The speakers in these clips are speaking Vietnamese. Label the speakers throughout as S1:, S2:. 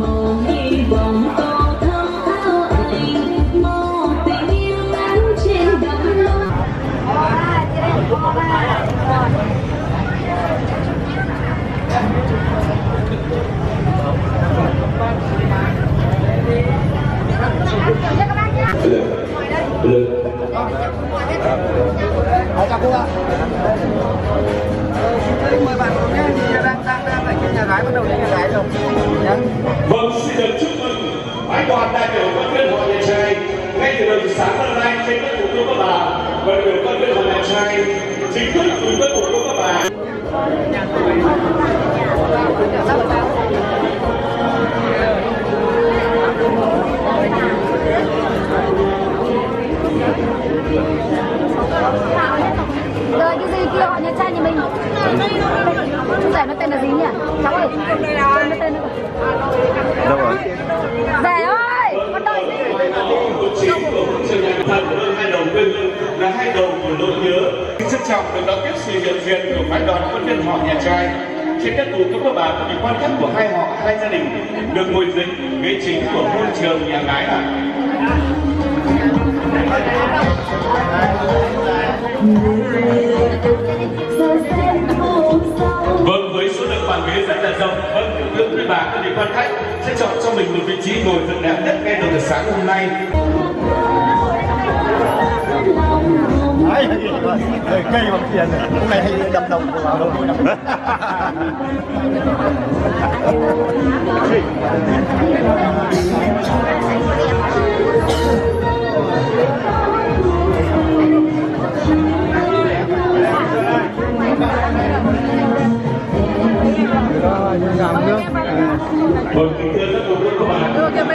S1: màu hy vọng tô thắm áo anh màu tình yêu gắn trên đậm lòng
S2: mời bạn cùng nhé đang đang đang ở trên nhà gái bắt đầu lên nhà gái rồi. Nhá
S3: Vâng, xin được chúc mừng phái đoàn đại biểu quân viên hội nhà trai. Ngay từ đầu sáng hôm nay trên của cô các bà và đại biểu quân viên hội nhà trai chính thức cùng của cô các bà
S4: Rồi cái gì kia họ nhà trai nhà mình. Chú rể nó tên là gì nhỉ? Cháu ơi. Tên nó tên nó
S5: đâu rồi?
S4: Rể ơi Con đợi
S3: hơn hai đầu hương là hai đầu của nỗi nhớ. Trân trọng được đón tiếp sự hiện diện của phái đoàn quân viên họ nhà trai. Trên đất của các bà có những quan khách của hai họ hai gia đình được ngồi dính ghế chính của hôn trường nhà gái. ạ Vâng, với số lượng bàn ghế rất là rộng, vâng, thưa quý bà, các vị quan khách sẽ chọn cho mình một vị trí ngồi thật đẹp nhất ngay từ sáng hôm nay.
S5: đấy cây bằng tiền hôm nay hay đâm đồng vào đâu đâm
S3: các bạn các các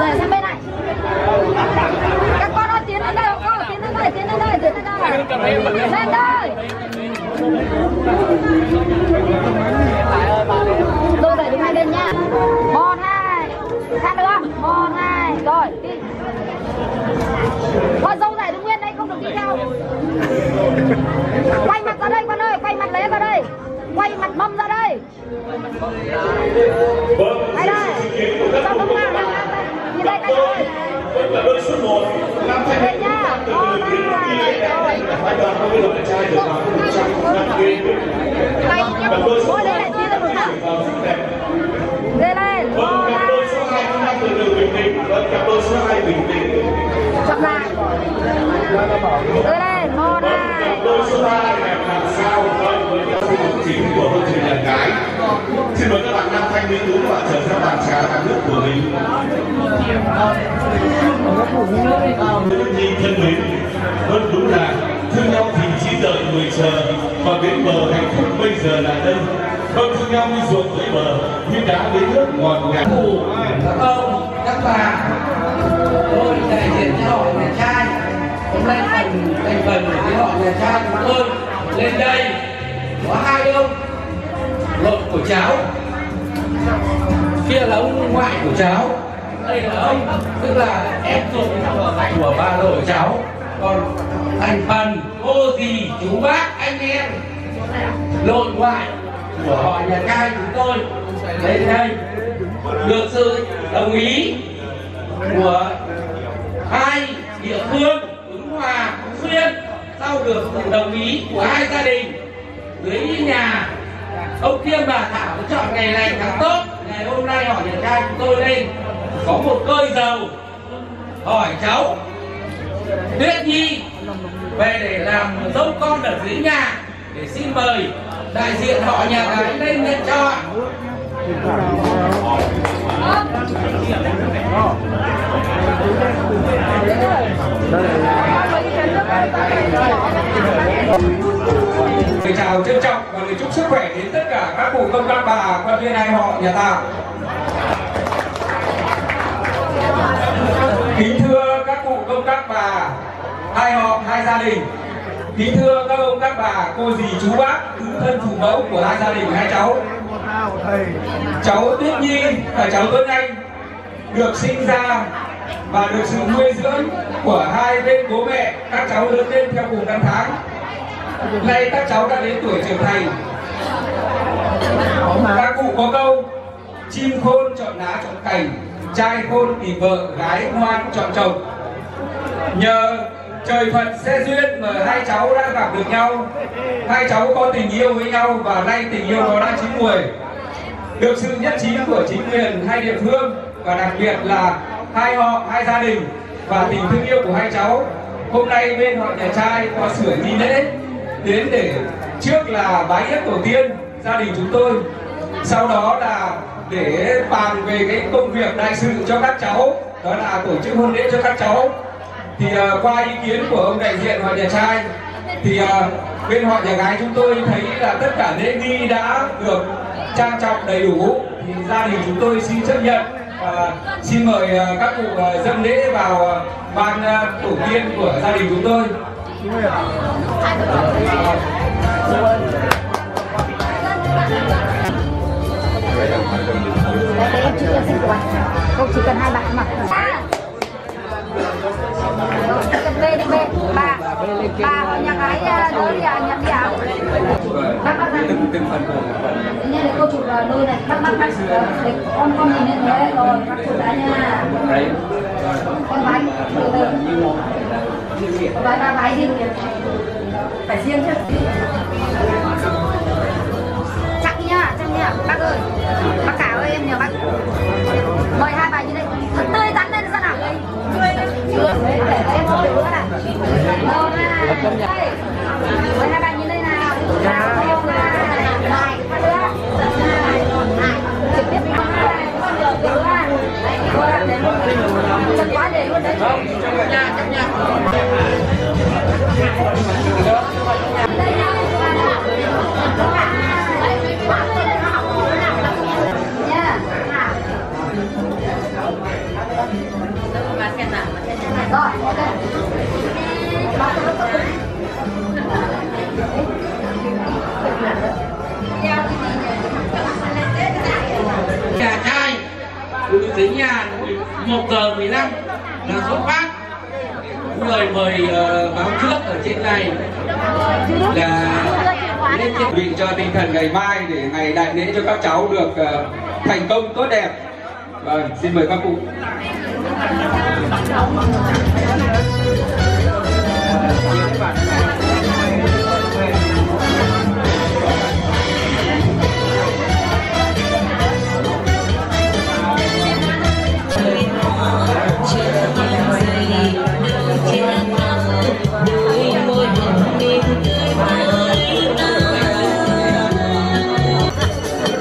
S3: bạn
S4: sang bên này Các con ơi tiến lên đây con ơi, tiến lên đây tiến lên đây tiến lên đây Lên đây tôi đẩy đứng hai bên nha Một hai Khác nữa Một hai Rồi đi con dâu rẻ đứng nguyên đây không được đi theo. Quay mặt ra đây con ơi Quay mặt lấy ra đây. Quay mặt mâm ra đây. Đây đây.
S3: Của các
S4: Sao
S3: cô
S4: không
S3: các
S4: nào.
S3: Bạn.
S4: Nhìn đây các ơi
S3: đây là đôi số 1, năm thanh
S4: Đây Rồi
S3: phái đoàn không biết đội trai được vào một đôi số 2 cũng đang từ từ bình tĩnh, vẫn cặp đôi số 2 bình tĩnh.
S4: Chậm lại Đây lên Một hai
S3: Cặp đôi số 3 đẹp làm sao vâng với các khu vực chính của hôn trường nhà cái. Xin mời các bạn nam thanh nữ tú và trở ra bàn trà hàng nước của mình. Nữ nhi thân mến, hơn đúng là thương nhau thì chỉ đợi người chờ và bến bờ hạnh phúc bây giờ là đây. Vâng thương nhau như ruột dưới bờ, như đá với nước ngọt ngào.
S2: các ông các bà. Tôi đại diện cho họ nhà trai. Hôm nay thành thành phần của cái họ nhà trai chúng tôi lên đây. Có hai ông nội của cháu kia là ông ngoại của cháu. Đây là ông tức là em ruột của ba nội cháu. Còn thành phần cô dì chú bác anh em nội ngoại của họ nhà trai chúng tôi. Lên đây. Được sự đồng ý của hai địa phương ứng hòa ứng xuyên sau được sự đồng ý của hai gia đình. Dưới nhà ông kiêm bà thảo chọn ngày này tháng tốt. Ngày hôm nay hỏi nhà trai chúng tôi lên có một cơi dầu. Hỏi cháu, tuyết nhi, về để làm dâu con ở dưới nhà để xin mời đại diện họ nhà gái lên nhận cho ạ.
S6: Lời chào trân trọng và lời chúc sức khỏe đến tất cả các cụ công tác bà quan viên anh họ nhà ta. Kính thưa các cụ công tác bà, hai họ, hai gia đình. Kính thưa các ông các bà, cô dì chú bác, tứ thân phụ mẫu của hai gia đình hai cháu. Cháu Tuyết Nhi và cháu Tuấn Anh được sinh ra và được sự nuôi dưỡng của hai bên bố mẹ các cháu lớn lên theo cùng năm tháng. Nay các cháu đã đến tuổi trưởng thành. Các cụ có câu chim khôn chọn lá chọn cành trai khôn tìm vợ gái ngoan chọn chồng. Nhờ trời phật xe duyên mà hai cháu đã gặp được nhau. Hai cháu có tình yêu với nhau và nay tình yêu đó đã chín mùi được sự nhất trí của chính quyền hai địa phương và đặc biệt là hai họ, hai gia đình và tình thương yêu của hai cháu. Hôm nay bên họ nhà trai có sửa nghi lễ đến để trước là bái yết tổ tiên gia đình chúng tôi. Sau đó là để bàn về cái công việc đại sự cho các cháu. Đó là tổ chức hôn lễ cho các cháu thì uh, qua ý kiến của ông đại diện họ nhà trai thì uh, bên họ nhà gái chúng tôi thấy là tất cả lễ nghi đã được trang trọng đầy đủ. Thì gia đình chúng tôi xin chấp nhận và xin mời uh, các cụ uh, dân lễ vào uh, ban uh, tổ tiên của gia đình chúng tôi.
S4: Không em xin của Cô chỉ cần hai bạn mà Bà Bà nhà cái ờ, đôi nhà nhà đi à. Bác bác bác
S6: từng từng phần một
S4: Nha để cô chụp đôi này Bác bác bác con con nhìn lên rồi, Bác chụp đã nha. Con váy Từ từ Váy ba váy đi. Phải riêng chứ. Chắc nha Chắc nha Bác ơi, Bác cả ơi, em nhờ bác. Mời hai bà như đây. Thật tươi tắn lên ra nào Chưa Để em ngồi nữa này. Một này hai bạn như đây nào Trực tiếp được Chân quá để luôn đấy
S2: nha chấp nha
S4: Đây Nha Rồi, ok
S2: nhà trai từ tính nhà 1 giờ 15 là xuất phát. Lời mời uh, báo trước ở trên này là
S6: lên chuẩn bị cho tinh thần ngày mai để ngày đại lễ cho các cháu được uh, thành công tốt đẹp. Vâng xin mời các cụ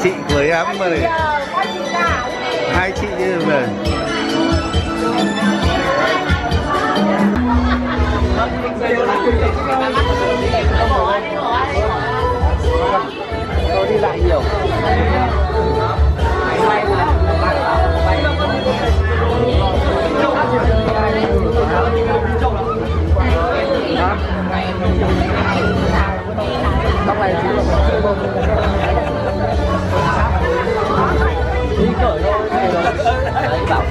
S5: chị cười ấm mà này Đi cởi thôi Đấy bảo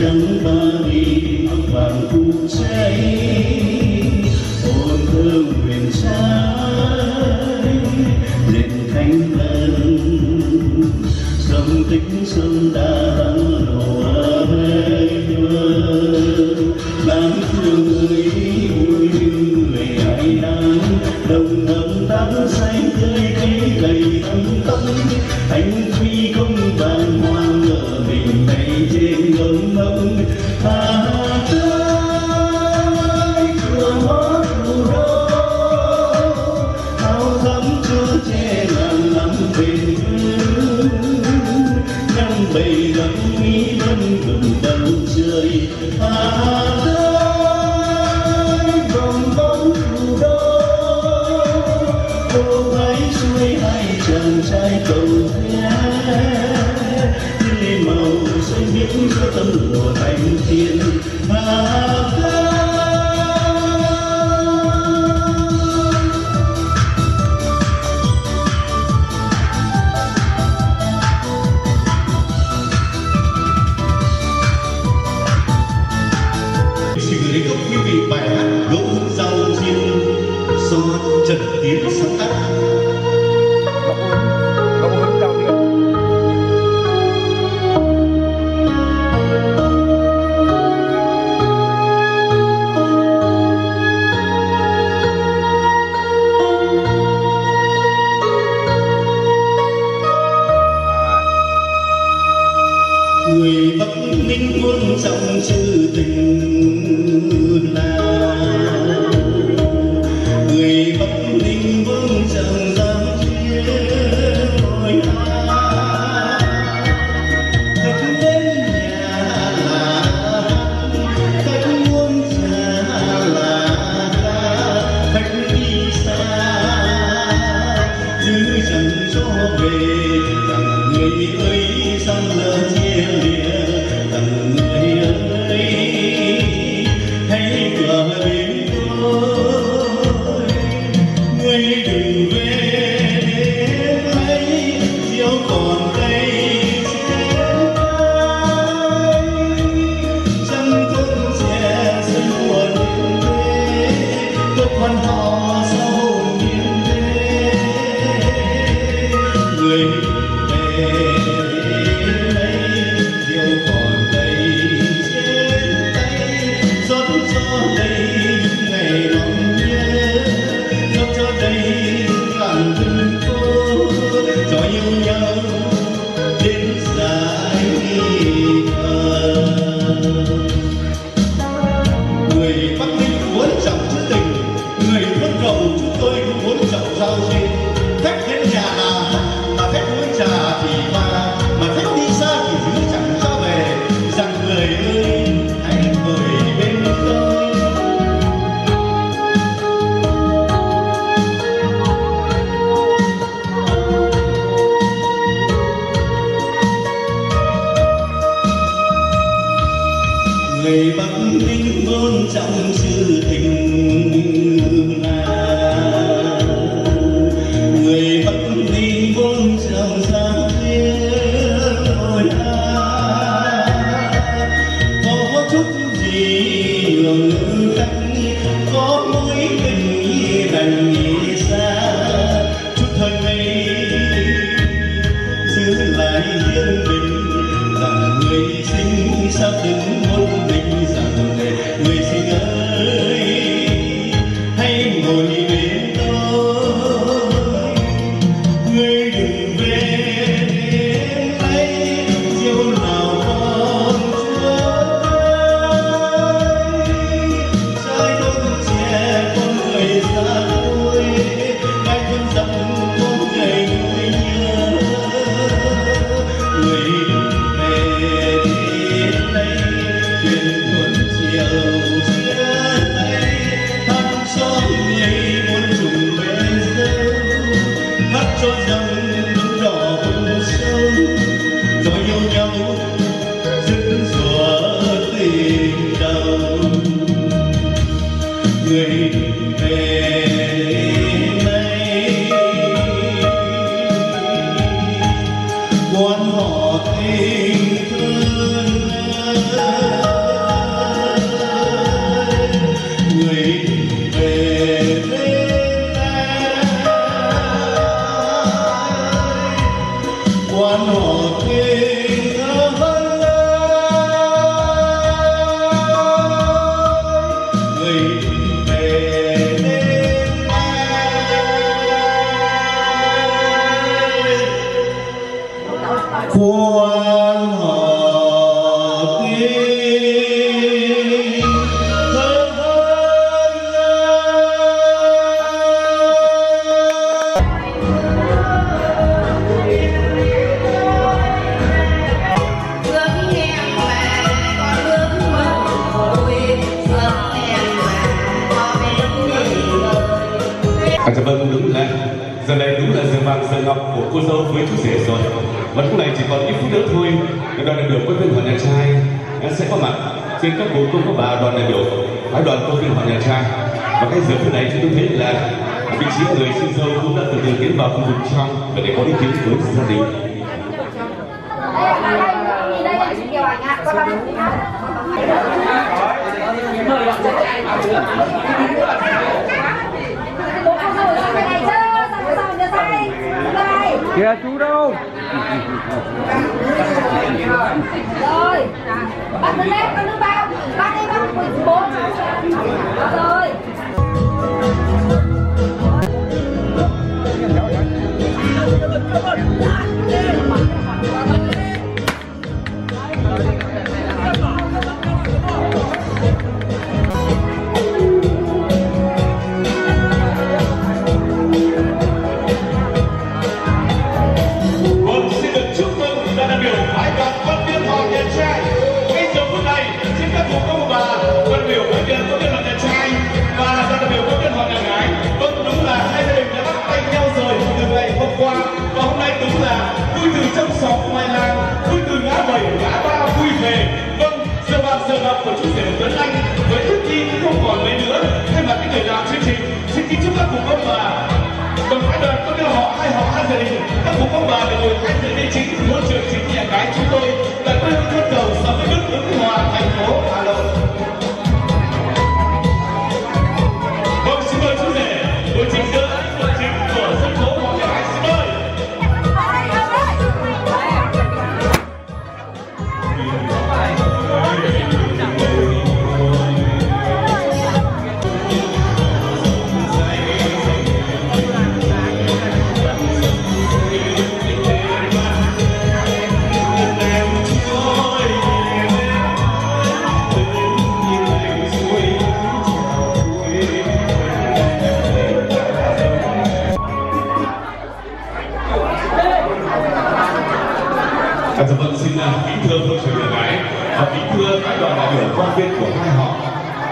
S5: trắng ta đi
S7: mặc vàng cũng cháy ôi thương huyền trái lên thánh tân sông tĩnh sông ta vắng lối nhà
S3: trai và cái giờ phút này chúng tôi thấy là vị trí người sinh dâu cũng đã từ từ tiến vào khu vực trong và để có ý kiến với gia đình.
S6: Kìa chú đâu?
S4: Rồi. Bắt nước lép bắt nước bao bắt đi bắt mười bốn. Rồi.
S3: Chăm sóc ngoài làng, vui từ ngã bảy ngã ba vui về. Vâng, giờ ba giờ ba của chú rể Tuấn Anh với thức đi cũng không còn mấy nữa. Thay mặt những người làm chương trình, xin kính chúc các cụ ông bà vâng, đồng phái đoàn có đưa họ hai họ hai gia đình các cụ ông bà là người thay gia đây chính môi trường chính nhà cái chúng tôi là quê hương thân đầu sống với đức ứng hòa thành phố hà nội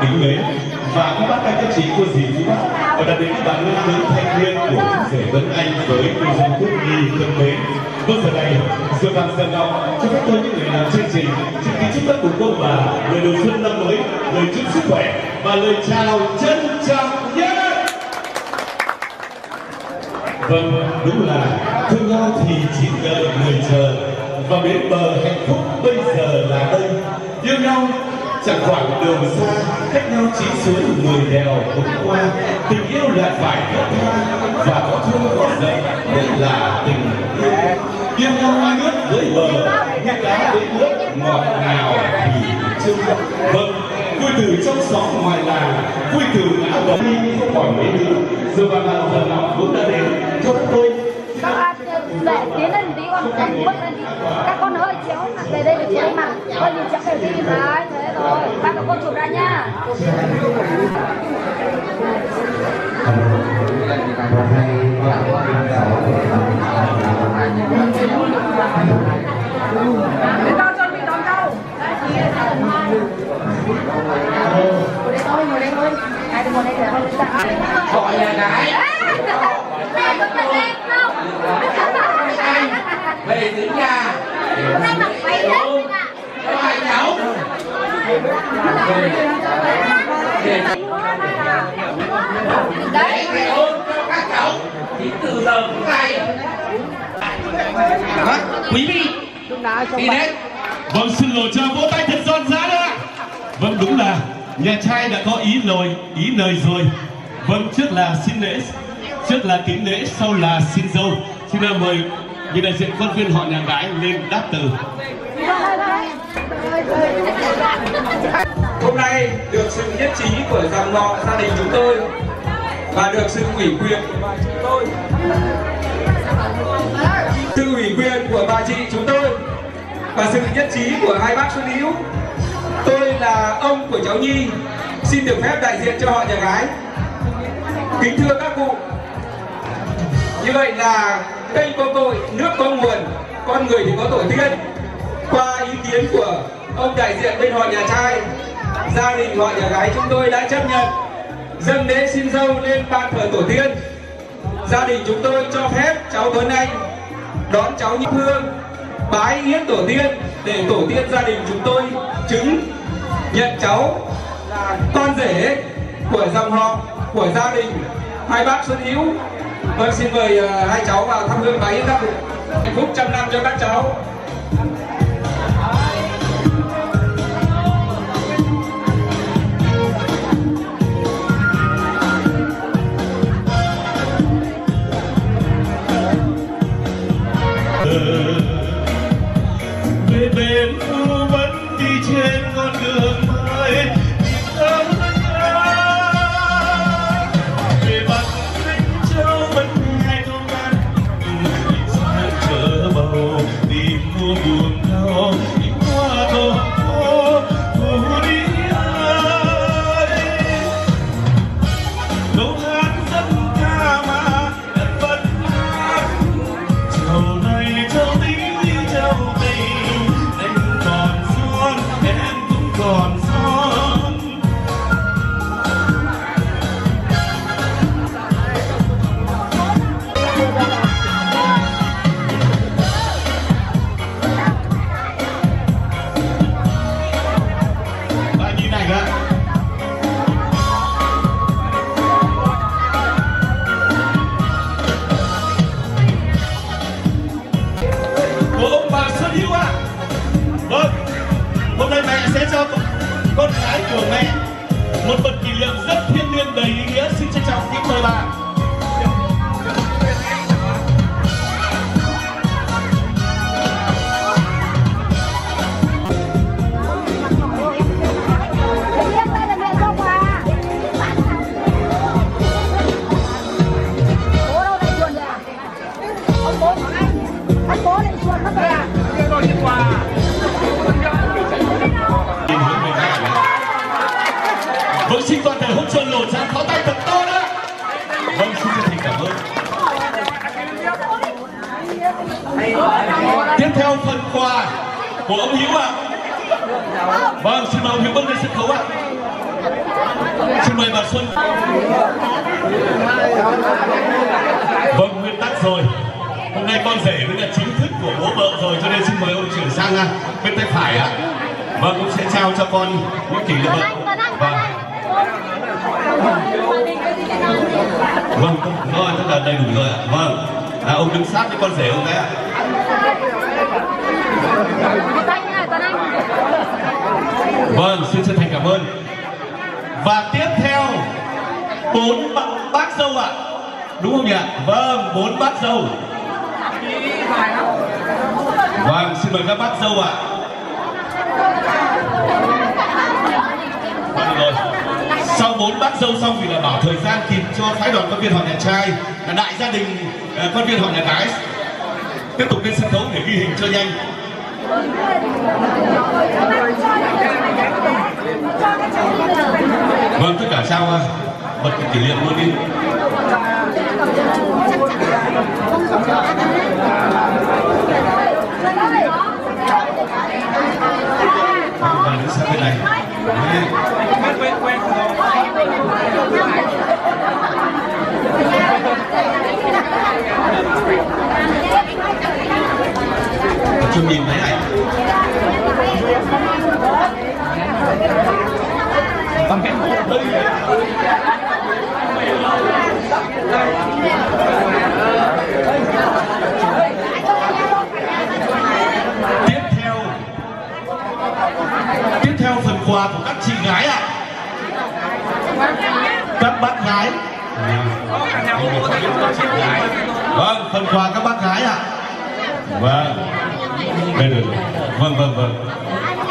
S3: kính mến và cũng bắt tay các chị cô dì chú bác và đặc biệt các bạn nữ nữ thanh niên của rể Tuấn Anh với cô dân Quốc Nhi thân mến. Vâng giờ này, giờ vàng Sơn ngọc cho phép tôi những người làm chương trình xin kính chúc các cụ cô bà lời đầu xuân năm mới, lời chúc sức khỏe và lời chào trân trọng nhất. Vâng, đúng là thương nhau thì chỉ đợi người chờ và bến bờ hạnh phúc bây giờ là đây. Yêu nhau chẳng khoảng đường xa, cách nhau chín suối mười đèo hôm qua. Tình yêu lại phải thiết tha và có thương có giận đây là tình yêu. Yêu nhau ai nước dưới bờ, nghe cá đến nước ngọt ngào thì chung. Vâng, vui từ trong xóm ngoài làng, vui từ ngã bảy không còn mấy nữa. Giờ và ngàn giờ nào cũng đã đến cho tôi
S4: bạn để tiến lên tí con con bước lên các con hơi chéo mặt về đây để chéo mặt. Hơi nhìn chéo về đi đấy thế rồi ba các con chụp ra nhá Đến đâu cho mình đón đâu ngồi đây thôi ngồi đây thôi ai đi ngồi đây để không
S2: họ nhà gái
S4: em không?
S2: Về đến nhà
S4: mặc váy
S2: cho hai cháu để
S4: Đấy.
S2: để ôn cho các cháu thì từ giờ này quý vị, đi đến.
S3: Vâng xin lỗi cho vỗ tay thật giòn giã đó Vâng đúng là nhà trai đã có ý lời ý lời rồi. Vâng trước là xin lễ, trước là kính lễ, sau là xin dâu. Xin mời vì đại diện con viên họ nhà gái lên đáp từ.
S6: Hôm nay được sự nhất trí của dòng họ gia đình chúng tôi và được sự ủy quyền của bà chị tôi. Sự ủy quyền của bà chị chúng tôi và sự nhất trí của hai bác Xuân Hữu tôi là ông của cháu Nhi, xin được phép đại diện cho họ nhà gái. Kính thưa các cụ, như vậy là cây có tội, nước có nguồn, con người thì có tổ tiên qua ý kiến của ông đại diện bên họ nhà trai, gia đình họ nhà gái chúng tôi đã chấp nhận. Dâng lễ xin dâu lên ban thờ tổ tiên.
S3: Gia đình chúng tôi cho phép cháu Tuấn Anh đón cháu Nhị Hương bái yết tổ tiên để tổ tiên gia đình chúng tôi chứng nhận cháu là con rể của dòng họ, của gia đình hai bác Xuân Hữu vâng xin mời uh, hai cháu vào thắp hương bái yên tâm. Hạnh phúc trăm năm cho các cháu.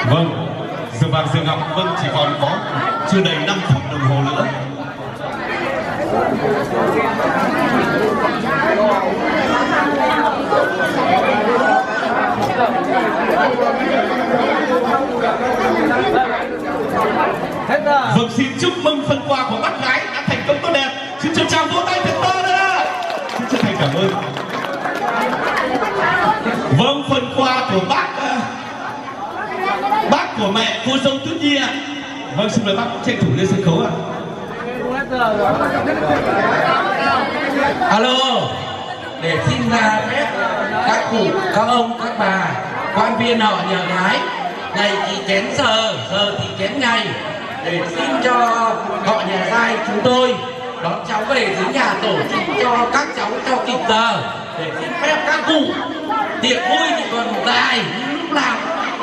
S8: vâng giờ vàng giờ ngọc vâng chỉ còn có chưa đầy 5 phút đồng hồ nữa. Vâng xin chúc mừng phần quà của bác gái đã thành công tốt đẹp. Xin chào chào vỗ tay thật to đó Xin chân thành cảm ơn. Vâng phần quà của bác của mẹ cô dâu tuyết nhi ạ vâng xin mời bác tranh thủ lên sân khấu ạ à.
S2: alo để xin ra phép các cụ các ông các bà quan viên họ nhà gái ngày thì kén giờ giờ thì kén ngày để xin cho họ nhà giai chúng tôi đón cháu về dưới nhà tổ chức cho các cháu cho kịp giờ để xin phép các cụ tiệc vui thì còn dài nhưng lúc nào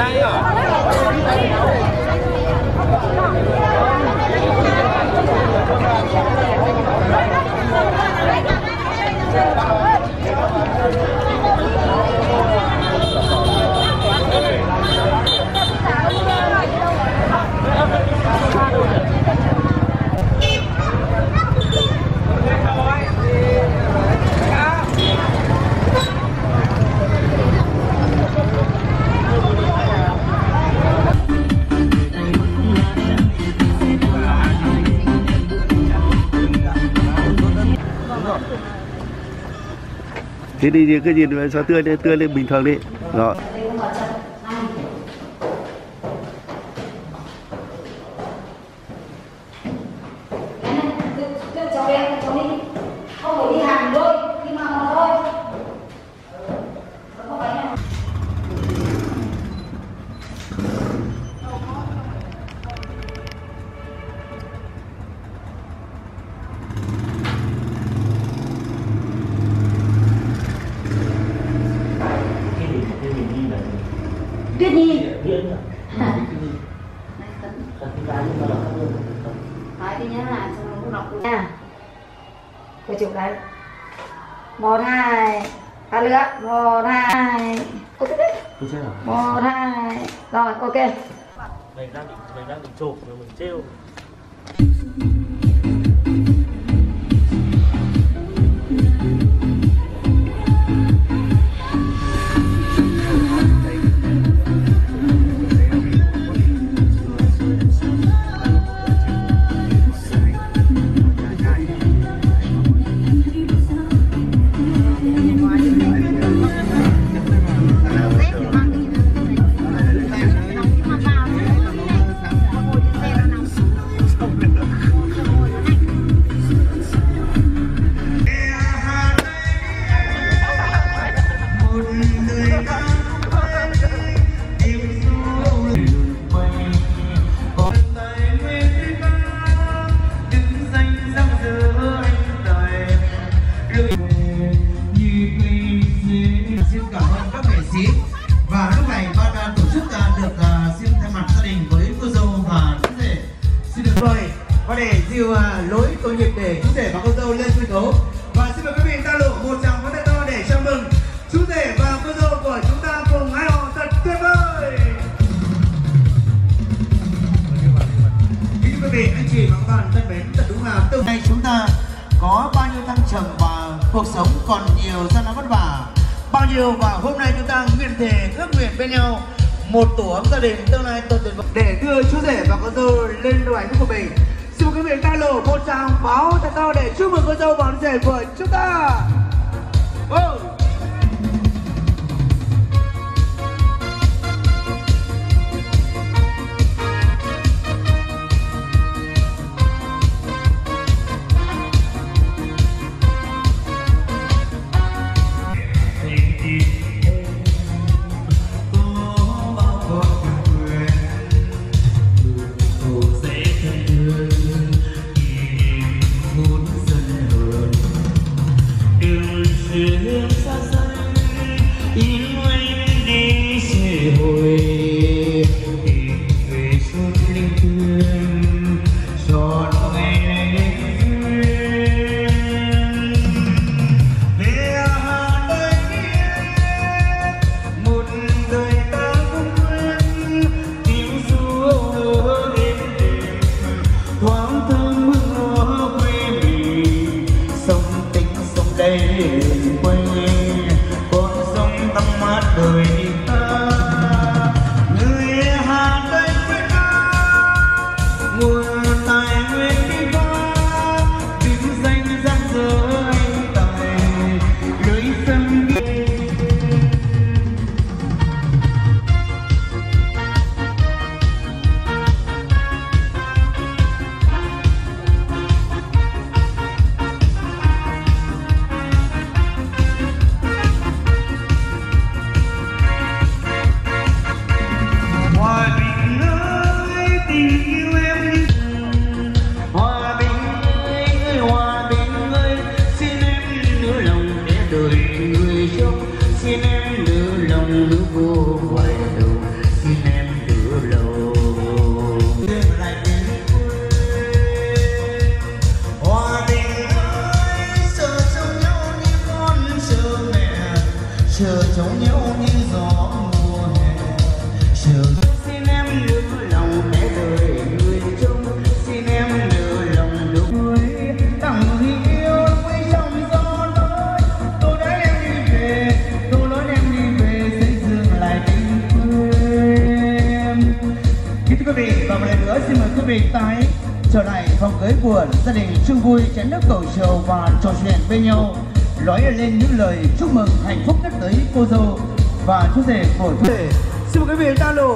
S4: đâu nhỉ?
S9: Thế đi cái gì sao tươi lên tươi lên bình thường đi. Rồi
S4: Cứ cháu em, cháu đi. Không phải đi hàng đôi, đi mà mà thôi. Không phải nhà. Tuyết Nhi. Nói đi nhá, xong lúc đọc nha. Cô chụp đấy. Một hai, ba nữa. Một hai. Ok. Một hai. Rồi, ok.
S7: mình đang định mình đang định chụp rồi mình trêu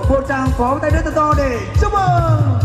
S10: một tràng pháo tay
S7: rất to để chúc mừng!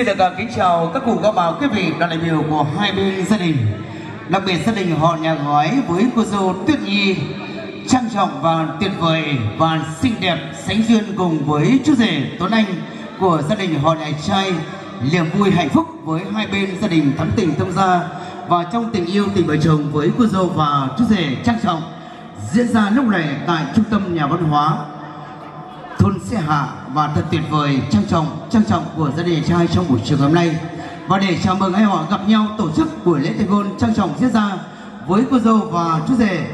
S7: Xin được à, kính chào các cụ, các bà, quý vị, đoàn đại biểu của hai bên gia đình. Đặc biệt gia đình họ nhà gói với cô dâu Tuyết Nhi, trang trọng và tuyệt vời và xinh đẹp, sánh duyên cùng với chú rể Tuấn Anh của gia đình họ nhà trai. Niềm vui, hạnh phúc với hai bên gia đình thắm tình thông gia và trong tình yêu, tình vợ chồng với cô dâu và chú rể trang trọng diễn ra lúc này tại trung tâm nhà văn hóa thôn Xe Hạ và thật tuyệt vời trang trọng trang trọng của gia đình trai trong buổi chiều hôm nay. Và để chào mừng hai họ gặp nhau tổ chức buổi lễ tây hôn trang trọng diễn ra với cô dâu và chú rể.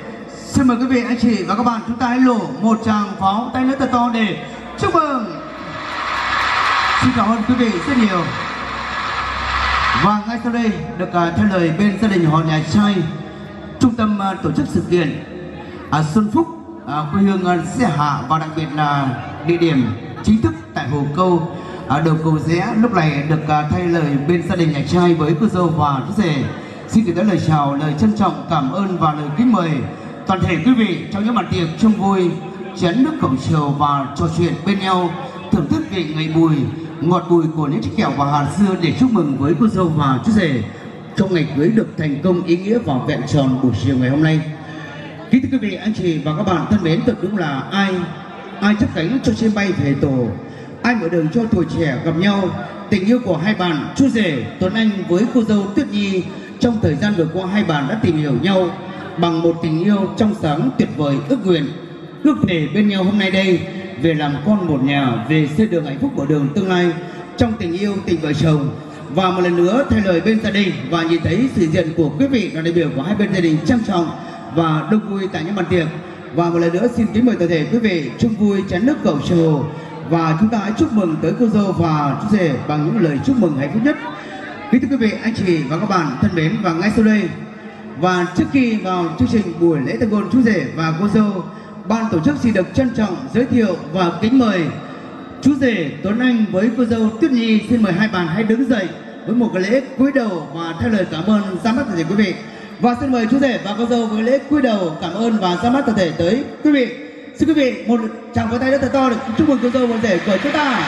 S7: Xin mời quý vị anh chị và các bạn chúng ta hãy lộ một tràng pháo tay lớn thật to để chúc mừng. Xin cảm ơn quý vị rất nhiều. Và ngay sau đây được uh, theo lời bên gia đình họ nhà trai trung tâm uh, tổ chức sự kiện à, Xuân Phúc à, quê hương sẽ Xe Hạ và đặc biệt là địa điểm chính thức tại Hồ Câu. À, đầu cầu rẽ lúc này được à, thay lời bên gia đình nhà trai với cô dâu và chú rể. Xin gửi tới lời chào lời trân trọng cảm ơn và lời kính mời. Toàn thể quý vị trong những bàn tiệc chung vui chén nước cổng chiều và trò chuyện bên nhau thưởng thức vị ngày bùi ngọt bùi của những chiếc kẹo và hạt dưa để chúc mừng với cô dâu và chú rể. Trong ngày cưới được thành công ý nghĩa và vẹn tròn buổi chiều ngày hôm nay. Kính thưa quý vị, anh chị và các bạn thân mến, thật đúng là ai ai chấp cánh cho chuyến bay về tổ, ai mở đường cho tuổi trẻ gặp nhau. Tình yêu của hai bạn, chú rể Tuấn Anh với cô dâu Tuyết Nhi trong thời gian vừa qua hai bạn đã tìm hiểu nhau bằng một tình yêu trong sáng tuyệt vời ước nguyện ước thề bên nhau hôm nay đây về làm con một nhà về xây đường hạnh phúc của đường tương lai trong tình yêu tình vợ chồng và một lần nữa thay lời bên gia đình và nhìn thấy sự diện của quý vị đoàn đại biểu của hai bên gia đình trang trọng và đông vui tại những bàn tiệc. Và một lần nữa xin kính mời toàn thể quý vị chung vui chén nước cầu trầu và chúng ta hãy chúc mừng tới cô dâu và chú rể bằng những lời chúc mừng hạnh phúc nhất. Kính thưa quý vị, anh chị và các bạn thân mến, và ngay sau đây, và trước khi vào chương trình buổi lễ tân hôn chú rể và cô dâu, ban tổ chức xin được trân trọng giới thiệu và kính mời chú rể Tuấn Anh với cô dâu Tuyết Nhi. Xin mời hai bạn hãy đứng dậy với một cái lễ cúi đầu và theo lời cảm ơn ra mắt toàn thể quý vị và xin mời chú rể và cô dâu với lễ cúi đầu cảm ơn và ra mắt tập thể tới quý vị xin quý vị một tràng vỗ tay rất là to để chúc mừng cô dâu và rể của chúng ta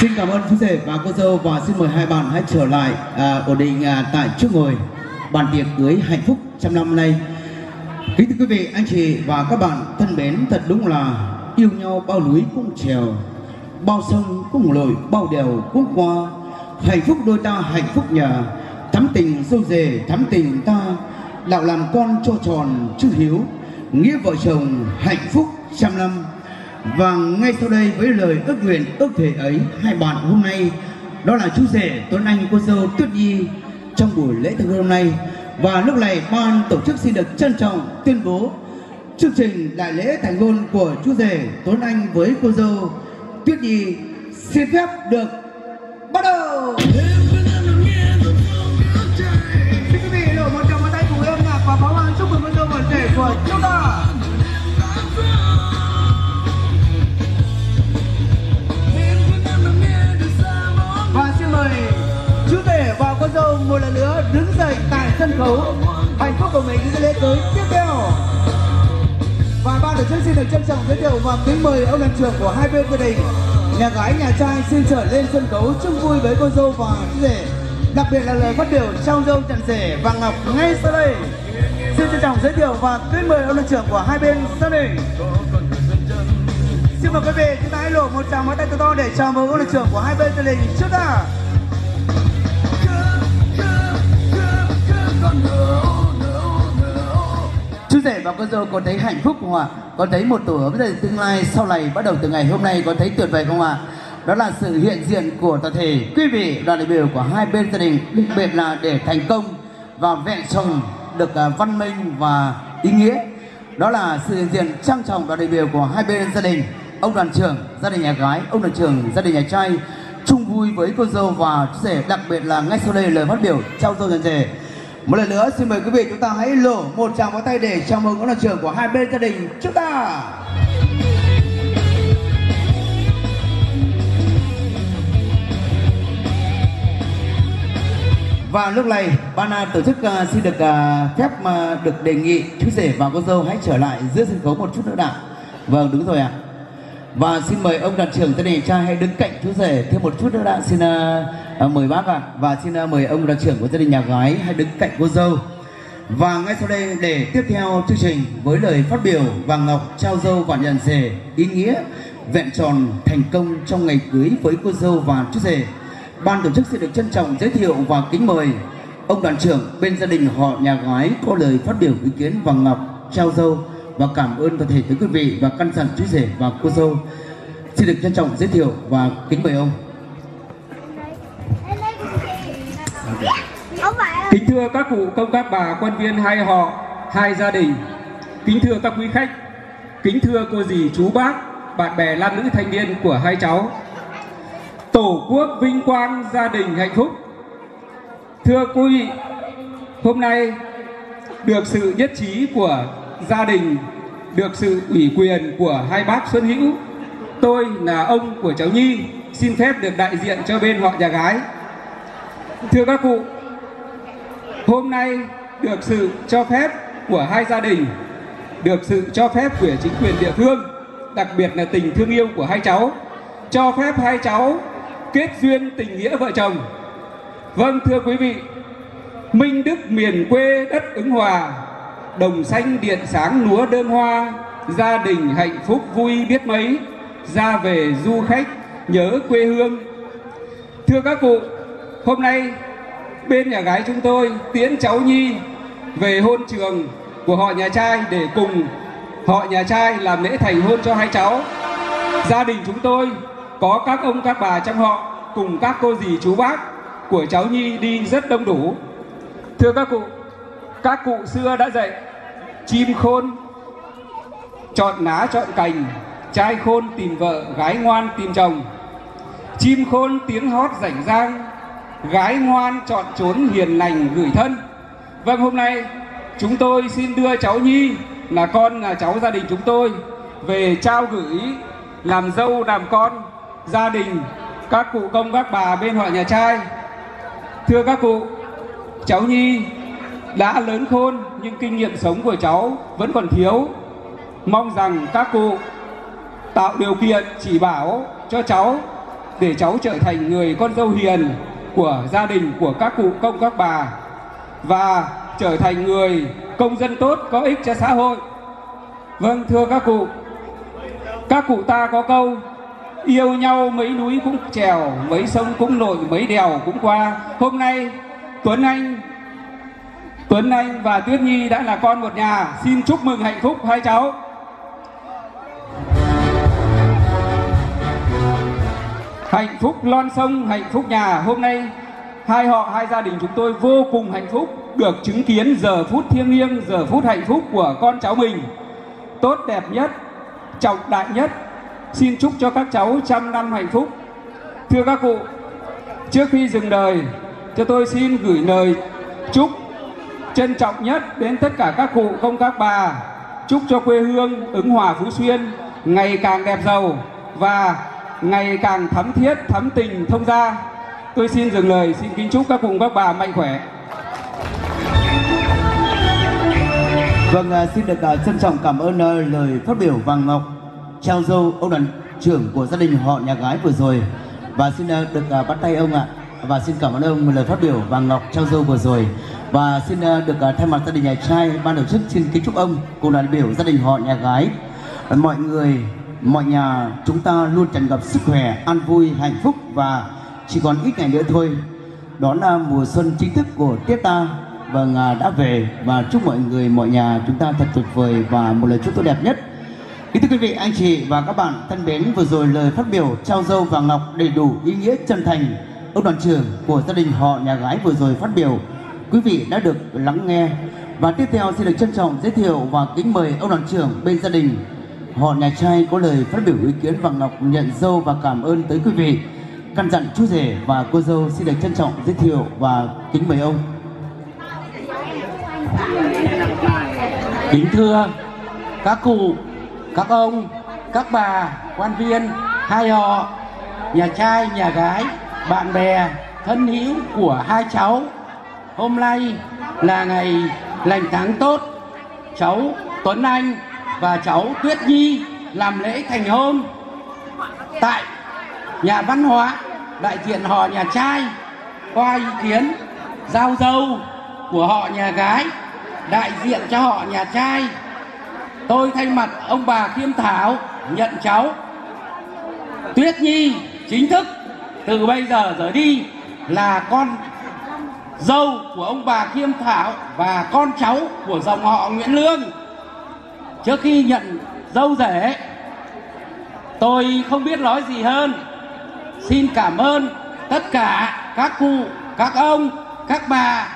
S7: Xin cảm ơn chú rể và cô dâu và xin mời hai bạn hãy trở lại à, ổn định à, tại chỗ ngồi bàn tiệc cưới hạnh phúc trăm năm nay. Kính thưa quý vị, anh chị và các bạn thân mến, thật đúng là yêu nhau bao núi cũng trèo, bao sông cũng lội, bao đèo cũng qua. Hạnh phúc đôi ta hạnh phúc nhà, thắm tình dâu dề thắm tình ta, đạo làm con cho tròn chữ hiếu, nghĩa vợ chồng hạnh phúc trăm năm. Và ngay sau đây với lời ước nguyện ước thể ấy hai bạn hôm nay đó là chú rể Tuấn Anh cô dâu Tuyết Nhi trong buổi lễ thực hôm nay và lúc này ban tổ chức xin được trân trọng tuyên bố chương trình đại lễ thành hôn của chú rể Tuấn Anh với cô dâu Tuyết Nhi xin phép được bắt đầu. Của chúng ta. Và xin mời chú rể và cô dâu một lần nữa đứng dậy tại sân khấu hạnh phúc của mình sẽ lễ cưới tiếp theo. Và ban tổ chức xin được trân trọng giới thiệu và kính mời ông đoàn trưởng của hai bên gia đình. Nhà gái, nhà trai xin trở lên sân khấu chung vui với cô dâu và chú rể. Đặc biệt là lời phát biểu trao dâu trần rể và ngọc ngay sau đây. Xin trân trọng giới thiệu và kính mời ông đoàn trưởng của hai bên gia đình. Xin mời quý vị, chúng ta hãy lộ một tràng pháo tay thật to để chào mừng ông đoàn trưởng của hai bên gia đình trước ta. Chú rể và cô dâu có thấy hạnh phúc không ạ? Có thấy một tổ ấm gia đình tương lai sau này bắt đầu từ ngày hôm nay có thấy tuyệt vời không ạ? Đó là sự hiện diện của toàn thể quý vị đoàn đại biểu của hai bên gia đình, đặc biệt là để thành công và vẹn chồng được à, văn minh và ý nghĩa. Đó là sự hiện diện trang trọng đoàn đại biểu của hai bên gia đình. Ông đoàn trưởng gia đình nhà gái, ông đoàn trưởng gia đình nhà trai chung vui với cô dâu và chú rể đặc biệt là ngay sau đây lời phát biểu trao dâu nhận rể một lần nữa xin mời quý vị chúng ta hãy lộ một tràng pháo tay để chào mừng ông đoàn trưởng của hai bên gia đình chúng ta. Và lúc này ban tổ chức uh, xin được uh, phép mà được đề nghị chú rể và cô dâu hãy trở lại giữa sân khấu một chút nữa đã. Vâng đúng rồi ạ. Và xin mời ông đoàn trưởng gia đình trai hãy đứng cạnh chú rể thêm một chút nữa đã. Xin uh, mời bác ạ. Và xin uh, mời ông đoàn trưởng của gia đình nhà gái hãy đứng cạnh cô dâu. Và ngay sau đây để tiếp theo chương trình với lời phát biểu vàng ngọc trao dâu và nhận rể ý nghĩa vẹn tròn thành công trong ngày cưới với cô dâu và chú rể. Ban tổ chức xin được trân trọng giới thiệu và kính mời ông đoàn trưởng bên gia đình họ nhà gái có lời phát biểu ý kiến vàng ngọc trao dâu và cảm ơn toàn thể tới quý vị và căn dặn chú rể và cô dâu. Xin được trân trọng giới thiệu và kính mời ông.
S6: Kính thưa các cụ công các bà quan viên hai họ, hai gia đình. Kính thưa các quý khách. Kính thưa cô dì chú bác, bạn bè nam nữ thanh niên của hai cháu. Tổ quốc vinh quang, gia đình hạnh phúc. Thưa quý vị, hôm nay được sự nhất trí của gia đình, được sự ủy quyền của hai bác Xuân Hữu, tôi là ông của cháu Nhi xin phép được đại diện cho bên họ nhà gái. Thưa các cụ, hôm nay được sự cho phép của hai gia đình, được sự cho phép của chính quyền địa phương, đặc biệt là tình thương yêu của hai cháu, cho phép hai cháu kết duyên tình nghĩa vợ chồng. Vâng thưa quý vị, Minh Đức miền quê đất ứng hòa, đồng xanh điện sáng lúa đơn hoa, gia đình hạnh phúc vui biết mấy, ra về du khách nhớ quê hương. Thưa các cụ, hôm nay bên nhà gái chúng tôi tiễn cháu Nhi về hôn trường của họ nhà trai để cùng họ nhà trai làm lễ thành hôn cho hai cháu. Gia đình chúng tôi có các ông các bà trong họ cùng các cô dì chú bác của cháu Nhi đi rất đông đủ. Thưa các cụ, các cụ xưa đã dạy chim khôn chọn lá chọn cành, trai khôn tìm vợ, gái ngoan tìm chồng. Chim khôn tiếng hót rảnh rang, gái ngoan chọn trốn hiền lành gửi thân. Vâng hôm nay chúng tôi xin đưa cháu Nhi là con là cháu gia đình chúng tôi về trao gửi làm dâu làm con gia đình các cụ công các bà bên họ nhà trai. Thưa các cụ, cháu Nhi đã lớn khôn nhưng kinh nghiệm sống của cháu vẫn còn thiếu. Mong rằng các cụ tạo điều kiện chỉ bảo cho cháu để cháu trở thành người con dâu hiền của gia đình của các cụ công các bà và trở thành người công dân tốt có ích cho xã hội. Vâng thưa các cụ, các cụ ta có câu yêu nhau mấy núi cũng trèo, mấy sông cũng lội, mấy đèo cũng qua. Hôm nay Tuấn Anh Tuấn Anh và Tuyết Nhi đã là con một nhà. Xin chúc mừng hạnh phúc hai cháu. Hạnh phúc lon sông, hạnh phúc nhà. Hôm nay hai họ, hai gia đình chúng tôi vô cùng hạnh phúc được chứng kiến giờ phút thiêng liêng, giờ phút hạnh phúc của con cháu mình. Tốt đẹp nhất, trọng đại nhất. Xin chúc cho các cháu trăm năm hạnh phúc. Thưa các cụ, trước khi dừng đời, cho tôi xin gửi lời chúc trân trọng nhất đến tất cả các cụ công các bà. Chúc cho quê hương ứng hòa phú xuyên ngày càng đẹp giàu và ngày càng thắm thiết thắm tình thông gia. Tôi xin dừng lời xin kính chúc các cụ các bà mạnh khỏe.
S7: Vâng, à, xin được à, trân trọng cảm ơn à, lời phát biểu Vàng Ngọc trao dâu, ông đoàn trưởng của gia đình họ nhà gái vừa rồi. Và xin ờ, được ờ, bắt tay ông ạ. Và xin cảm ơn ông lời phát biểu Vàng Ngọc trao dâu vừa rồi. Và xin ờ, được thay mặt gia đình nhà trai, ban tổ chức xin kính chúc ông cùng đoàn đại biểu gia đình họ nhà gái. Mọi người, mọi nhà chúng ta luôn tràn ngập sức khỏe, an vui, hạnh phúc và chỉ còn ít ngày nữa thôi. Đón là mùa xuân chính thức của Tết ta. Vâng à, đã về và chúc mọi người, mọi nhà chúng ta thật tuyệt vời và một lời chúc tốt đẹp nhất kính thưa quý vị anh chị và các bạn thân mến vừa rồi lời phát biểu trao dâu và ngọc đầy đủ ý nghĩa chân thành ông đoàn trưởng của gia đình họ nhà gái vừa rồi phát biểu. Quý vị đã được lắng nghe. Và tiếp theo xin được trân trọng giới thiệu và kính mời ông đoàn trưởng bên gia đình họ nhà trai có lời phát biểu ý kiến và ngọc nhận dâu và cảm ơn tới quý vị. Căn dặn chú rể và cô dâu xin được trân trọng giới thiệu và kính mời ông.
S2: Kính thưa các cụ, các ông, các bà, quan viên, hai họ, nhà trai, nhà gái, bạn bè, thân hữu của hai cháu. Hôm nay là ngày lành tháng tốt, cháu Tuấn Anh và cháu Tuyết Nhi làm lễ thành hôn tại nhà văn hóa đại diện họ nhà trai qua ý kiến giao dâu của họ nhà gái đại diện cho họ nhà trai tôi thay mặt ông bà Kim Thảo nhận cháu. Tuyết Nhi chính thức từ bây giờ trở đi là con dâu của ông bà Kim Thảo và con cháu của dòng họ Nguyễn Lương. Trước khi nhận dâu rể, tôi không biết nói gì hơn. Xin cảm ơn tất cả các cụ, các ông, các bà,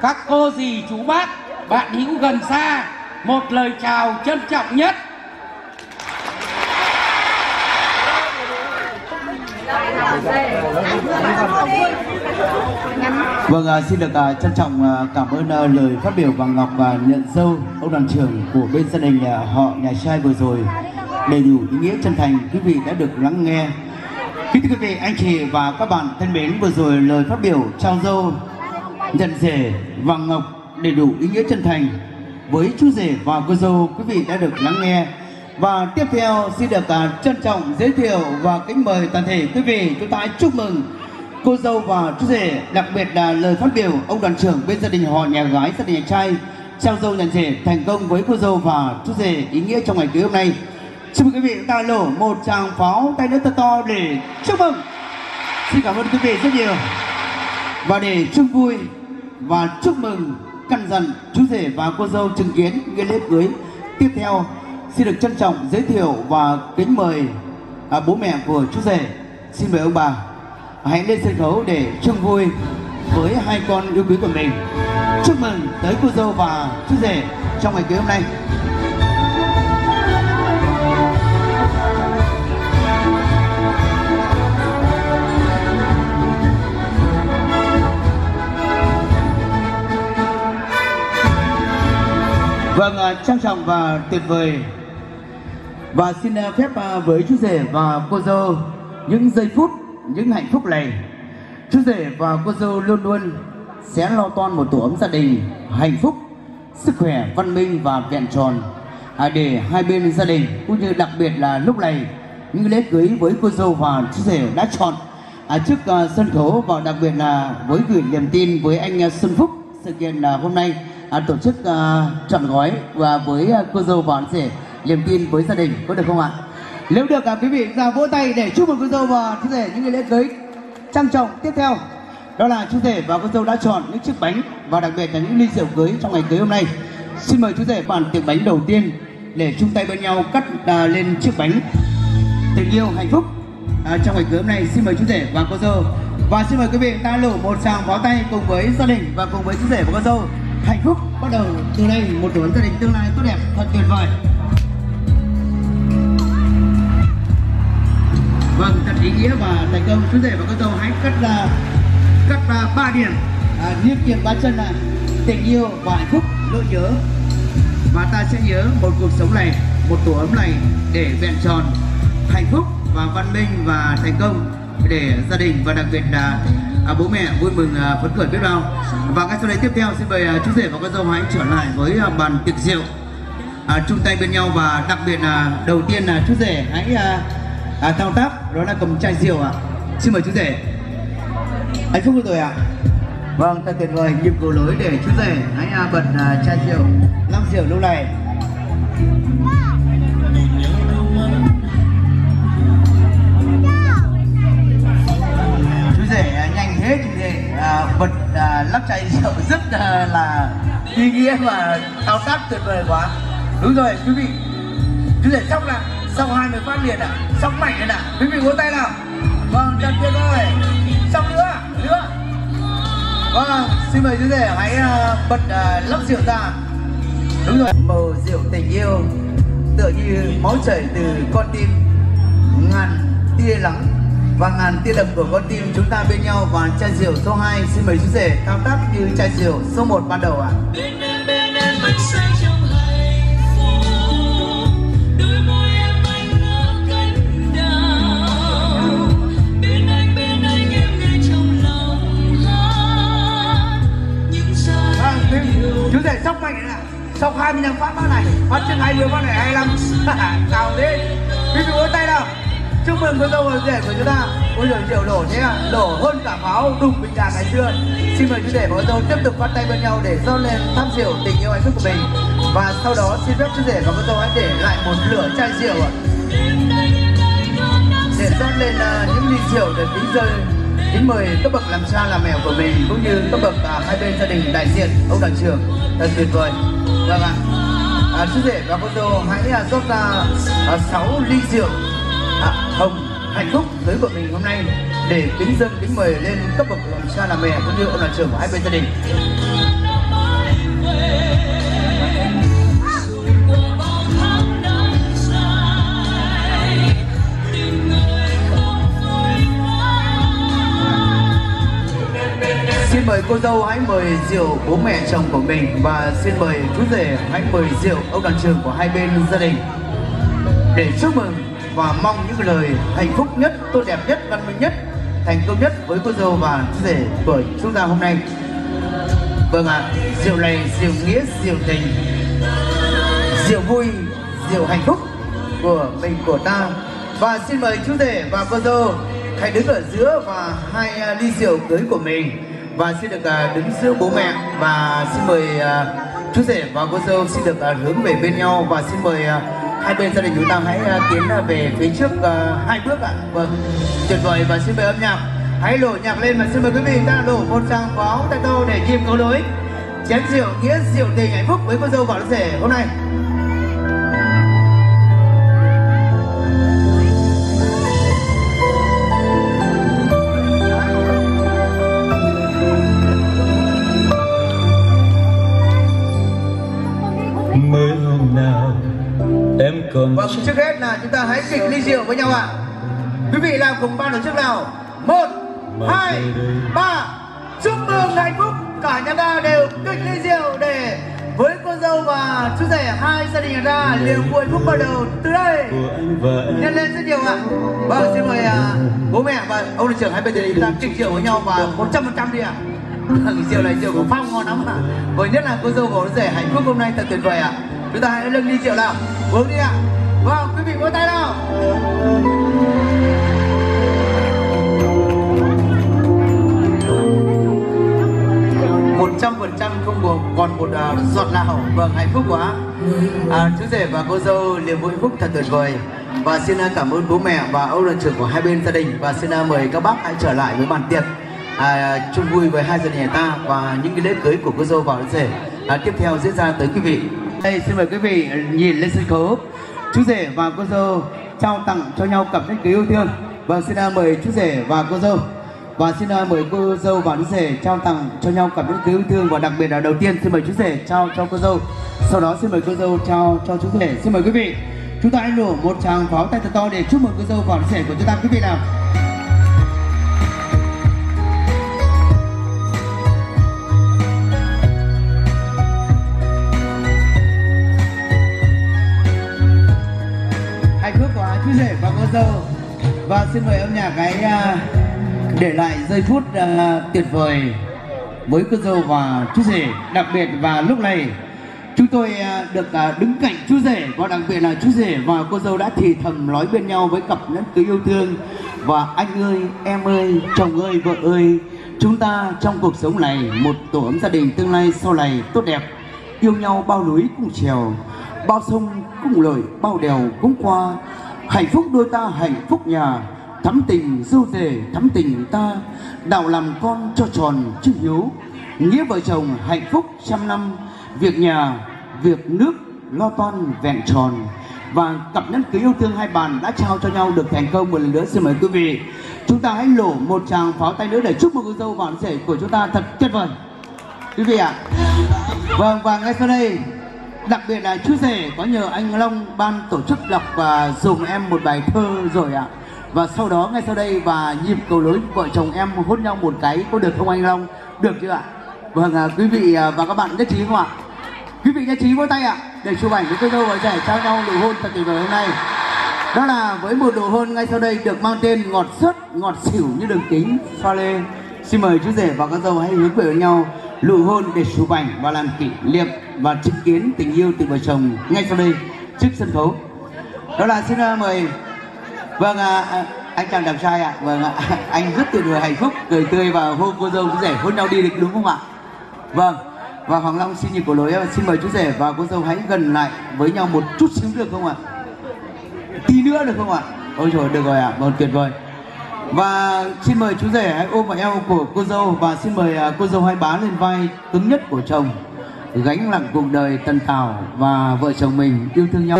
S2: các cô dì, chú bác, bạn hữu gần xa một lời chào trân trọng nhất.
S7: Vâng, à, xin được à, trân trọng à, cảm ơn à, lời phát biểu bằng ngọc và nhận dâu ông đoàn trưởng của bên gia đình à, họ nhà trai vừa rồi. Đầy đủ ý nghĩa chân thành quý vị đã được lắng nghe. Kính thưa quý vị, anh chị và các bạn thân mến vừa rồi lời phát biểu trao dâu nhận rể vàng ngọc đầy đủ ý nghĩa chân thành với chú rể và cô dâu quý vị đã được lắng nghe. Và tiếp theo xin được à, trân trọng giới thiệu và kính mời toàn thể quý vị chúng ta chúc mừng cô dâu và chú rể đặc biệt là lời phát biểu ông đoàn trưởng bên gia đình họ nhà gái gia đình nhà trai. Trao dâu nhận rể thành công với cô dâu và chú rể ý nghĩa trong ngày cưới hôm nay. Xin mời quý vị chúng ta nổ một tràng pháo tay nữa thật to để chúc mừng. Xin cảm ơn quý vị rất nhiều. Và để chung vui và chúc mừng căn dặn chú rể và cô dâu chứng kiến nghi lễ cưới. Tiếp theo xin được trân trọng giới thiệu và kính mời à, bố mẹ của chú rể. Xin mời ông bà. Hãy lên sân khấu để chung vui với hai con yêu quý của mình. Chúc mừng tới cô dâu và chú rể trong ngày cưới hôm nay. Vâng, à, trang trọng và tuyệt vời. Và xin à, phép à, với chú rể và cô dâu Những giây phút, những hạnh phúc này. Chú rể và cô dâu luôn luôn sẽ lo toan một tổ ấm gia đình Hạnh phúc, sức khỏe, văn minh và vẹn tròn à, Để hai bên gia đình cũng như đặc biệt là lúc này những lễ cưới với cô dâu và chú rể đã chọn à, trước uh, sân khấu và đặc biệt là với gửi niềm tin với anh uh, Xuân Phúc sự kiện uh, hôm nay à, tổ chức à, chọn gói và với à, cô dâu và chú rể niềm tin với gia đình có được không ạ? Nếu được à, quý vị ra vỗ tay để chúc mừng cô dâu và chú rể những ngày lễ cưới trang trọng tiếp theo. Đó là chú rể và cô dâu đã chọn những chiếc bánh và đặc biệt là những ly rượu cưới trong ngày cưới hôm nay. Xin mời chú rể bàn tiệc bánh đầu tiên để chung tay bên nhau cắt à, lên chiếc bánh. Tình yêu hạnh phúc à, trong ngày cưới hôm nay. Xin mời chú rể và cô dâu. Và xin mời quý vị ta lộ một tràng pháo tay cùng với gia đình và cùng với chú rể và cô dâu hạnh phúc. Bắt đầu từ đây một tuổi gia đình tương lai tốt đẹp thật tuyệt vời. Vâng thật ý nghĩa và thành công. Chú rể và cô dâu hãy cắt ra cắt ra ba điểm. À, niêm tiền ba chân là tình yêu và hạnh phúc nỗi nhớ. Và ta sẽ nhớ một cuộc sống này một tổ ấm này để vẹn tròn hạnh phúc và văn minh và thành công để gia đình và đặc biệt là à, bố mẹ vui mừng à, phấn khởi biết bao. Và ngay sau đây tiếp theo xin mời à, chú rể và con dâu hãy trở lại với à, bàn tiệc rượu. À, chung tay bên nhau và đặc biệt là đầu tiên là chú rể hãy à, à, thao tác đó là cầm chai rượu ạ. Xin mời chú rể. Anh phúc rồi ạ. Vâng thật tuyệt vời nhịp cầu lối để chú rể hãy à, bật à, chai rượu. Năm rượu lúc này. Bật à, lắc chai rượu rất à, là ý nghĩa và thao tác tuyệt vời quá. Đúng rồi quý vị. Cứ để xong là sau 20 phát liền ạ à. xong mạnh lên ạ. À. quý vị vỗ tay nào. Vâng chân tuyệt vời xong nữa nữa. Vâng xin mời chú rể hãy à, bật à, lắp rượu ra. Đúng rồi. Màu rượu tình yêu tựa như máu chảy từ con tim. Ngàn tia nắng và ngàn tia đập của con tim chúng ta bên nhau và chai rượu số 2 xin mời chú rể thao tác như chai rượu số 1 ban đầu ạ. À.
S1: bên em bên em anh say trong hạnh phúc đôi môi em anh ngỡ cánh đào bên anh bên anh em nghe trong lòng hát những giai
S7: Vâng, chú- chú rể sóc mạnh ạ. Sóc 25 phát phát này. Phát trước 20 phát này 25 cao thế. Quý vị vỗ tay nào chúc mừng cô dâu và rể của chúng ta. Ôi giời rượu đổ thế ạ. Đổ hơn cả pháo đùng bình đà ngày xưa. Xin mời chú rể và cô dâu tiếp tục bắt tay bên nhau để dâng lên tham rượu tình yêu hạnh phúc của mình. Và sau đó xin phép chú rể và cô dâu hãy để lại một lửa chai rượu ạ. Để dâng lên ờ, những ly rượu để kính rơi kính mời các bậc làm cha làm mẹ của mình cũng như các bậc à, hai bên gia đình đại diện ông đoàn trưởng. Thật tuyệt vời. Vâng ạ. À, chú rể và cô dâu hãy à, rót ra à, sáu 6 ly rượu à, hồng hạnh phúc tới của mình hôm nay để kính dân kính mời lên cấp bậc làm cha làm mẹ cũng như ông là trưởng của hai bên gia đình. Xin mời cô dâu hãy mời rượu bố mẹ chồng của mình và xin mời chú rể hãy mời rượu ông đoàn trưởng của hai bên gia đình. Để chúc mừng và mong những lời hạnh phúc nhất, tốt đẹp nhất, văn minh nhất, thành công nhất với cô dâu và chú rể của chúng ta hôm nay. Vâng ạ, rượu này rượu nghĩa, rượu tình, rượu vui, rượu hạnh phúc của mình của ta. Và xin mời chú rể và cô dâu hãy đứng ở giữa và hai à, ly rượu cưới của mình và xin được à, đứng giữa bố mẹ và xin mời à, chú rể và cô dâu xin được hướng về bên nhau và xin mời hai bên gia đình chúng ta hãy ờ, tiến ờ, về phía trước ờ, hai bước ạ. Vâng, tuyệt vời và xin mời âm nhạc hãy đổ nhạc lên và xin mời quý vị ta đổ một tràng pháo tay tô để chim câu đối chén rượu nghĩa rượu tình hạnh phúc với cô dâu bảo rể hôm nay.
S11: Còn
S7: Vâng, trước hết là chúng ta hãy kịch ly rượu với nhau ạ. Quý vị làm cùng ban tổ chức nào. Một, hai, ba. Chúc mừng hạnh phúc cả nhà ta đều kịch ly rượu để với cô dâu và chú rể hai gia đình ta liều vui phúc bắt đầu từ đây.
S11: và
S7: Nhân lên rất nhiều ạ. Vâng, xin mời à, bố mẹ và ông đội trưởng hai bên gia đình chúng ta kịch rượu với nhau và 100% đi ạ. Vâng, rượu này rượu của Phong ngon lắm ạ. Với nhất là cô dâu và chú rể hạnh phúc hôm nay thật tuyệt vời ạ chúng ta hãy nâng ly rượu nào. Uống đi ạ. Vâng quý vị vỗ tay nào. Một trăm phần trăm không buồn còn một uh, giọt nào. Vâng hạnh phúc quá. À, chú rể và cô dâu niềm vui phúc thật tuyệt vời. Và xin à, cảm ơn bố mẹ và ông đoàn trưởng của hai bên gia đình. Và xin à, mời các bác hãy trở lại với bàn tiệc. À, chung vui với hai gia đình nhà ta và những cái lễ cưới của cô dâu vào chú rể. À, tiếp theo diễn ra tới quý vị đây, xin mời quý vị nhìn lên sân khấu. Chú rể và cô dâu trao tặng cho nhau cặp nhẫn cưới yêu thương. Và xin à, mời chú rể và cô dâu. Và xin à, mời cô dâu và chú rể trao tặng cho nhau cặp nhẫn cưới yêu thương. Và đặc biệt là đầu tiên, xin mời chú rể trao cho cô dâu. Sau đó, xin mời cô dâu trao cho chú rể. Xin mời quý vị, chúng ta hãy nổ một tràng pháo tay thật to để chúc mừng cô dâu và chú rể của chúng ta. Quý vị nào? Rể và xin mời âm nhạc cái à, để lại giây phút à, tuyệt vời với cô dâu và chú rể. Đặc biệt và lúc này, chúng tôi à, được đứng cạnh chú rể, và đặc biệt là chú rể và cô dâu đã thì thầm nói bên nhau với cặp nhẫn cưới yêu thương. Và anh ơi, em ơi, chồng ơi, vợ ơi, chúng ta trong cuộc sống này, một tổ ấm gia đình tương lai sau này tốt đẹp. Yêu nhau bao núi cũng trèo, bao sông cũng lội, bao đèo cũng qua hạnh phúc đôi ta, hạnh phúc nhà. Thắm tình dâu rể thắm tình ta. Đạo làm con cho tròn chữ hiếu. Nghĩa vợ chồng hạnh phúc trăm năm. Việc nhà, việc nước lo toan vẹn tròn. Và cặp nhẫn cưới yêu thương hai bàn đã trao cho nhau được thành công. Một lần nữa xin mời quý vị, chúng ta hãy nổ một tràng pháo tay nữa để chúc mừng cô dâu và rể của chúng ta thật tuyệt vời. Quý vị ạ. Vâng và ngay sau đây đặc biệt là chú rể có nhờ anh Long ban tổ chức đọc và dùng em một bài thơ rồi ạ À. và sau đó ngay sau đây và nhịp cầu lối vợ chồng em hôn nhau một cái có được không anh Long được chưa ạ À? vâng à, quý vị à, và các bạn nhất trí không ạ À? quý vị nhất trí vỗ tay ạ để chụp ảnh với cô dâu và rể trao nhau nụ hôn thật tuyệt vời hôm nay đó là với một nụ hôn ngay sau đây được mang tên ngọt sớt ngọt xỉu như đường kính pha lê xin mời chú rể và các dâu hãy hướng về với nhau nụ hôn để chụp ảnh và làm kỷ niệm và chứng kiến tình yêu từ vợ chồng ngay sau đây trước sân khấu. Đó là xin à, mời vâng à, à, anh chàng đẹp trai ạ. Vâng ạ. Anh rất tuyệt vời hạnh phúc cười tươi và hôn cô dâu chú rể hôn nhau đi được đúng không ạ? Vâng. Và hoàng long xin nhịp của lối à, xin mời chú rể và cô dâu hãy gần lại với nhau một chút xíu được không ạ? Tí nữa được không ạ? Ôi trời được rồi ạ. Vâng tuyệt vời và xin mời chú rể ôm vào eo của cô dâu và xin mời à, cô dâu hai bá lên vai cứng nhất của chồng, gánh nặng cuộc đời tần tảo và vợ chồng mình yêu thương nhau.